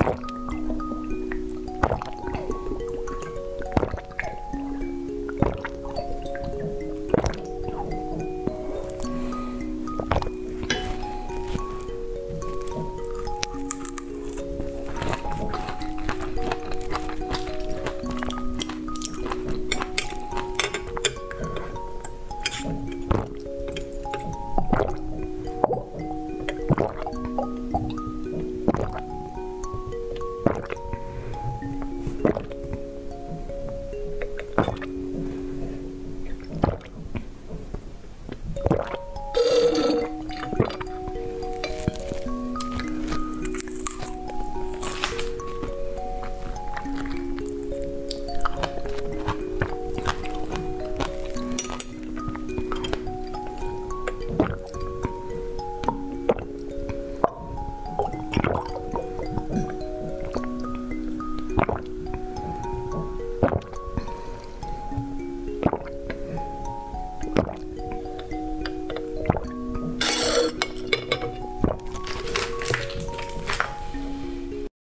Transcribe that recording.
Bye.